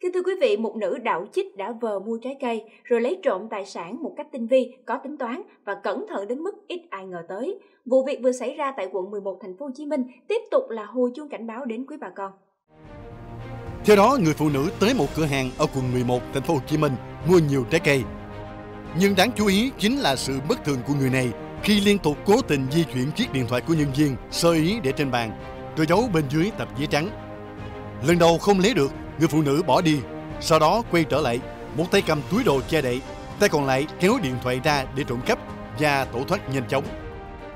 Kính thưa quý vị, một nữ đạo chích đã vờ mua trái cây rồi lấy trộm tài sản một cách tinh vi, có tính toán và cẩn thận đến mức ít ai ngờ tới. Vụ việc vừa xảy ra tại quận 11 thành phố Hồ Chí Minh tiếp tục là hồi chuông cảnh báo đến quý bà con. Theo đó, người phụ nữ tới một cửa hàng ở quận 11 thành phố Hồ Chí Minh mua nhiều trái cây. Nhưng đáng chú ý chính là sự bất thường của người này khi liên tục cố tình di chuyển chiếc điện thoại của nhân viên sơ ý để trên bàn, rồi giấu bên dưới tập giấy trắng. Lần đầu không lấy được, người phụ nữ bỏ đi, sau đó quay trở lại, một tay cầm túi đồ che đậy, tay còn lại kéo điện thoại ra để trộm cắp và tổ thoát nhanh chóng.